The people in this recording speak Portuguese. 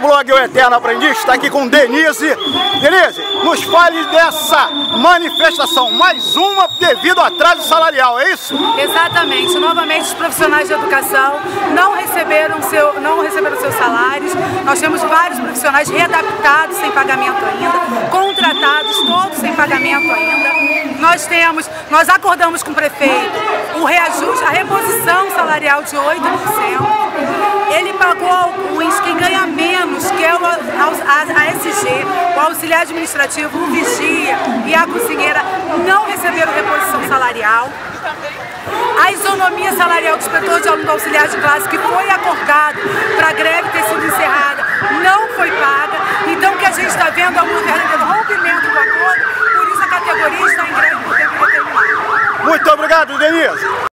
o blog O Eterno Aprendiz está aqui com Denise. Denise, nos fale dessa manifestação, mais uma devido ao atraso salarial, é isso? Exatamente. Novamente, os profissionais de educação não receberam, seu, não receberam seus salários. Nós temos vários profissionais readaptados sem pagamento ainda, contratados todos sem pagamento ainda. Nós temos, nós acordamos com o prefeito o reajuste, a reposição salarial de 8%. Ele pagou SG, o auxiliar administrativo, o vigia e a cozinheira, não receberam reposição salarial. A isonomia salarial do inspetor de aluno do auxiliar de classe, que foi acordado para a greve ter sido encerrada, não foi paga. Então o que a gente está vendo é um verdadeiro rompimento do acordo, por isso a categoria está em greve por tempo determinado. Muito obrigado, Denise.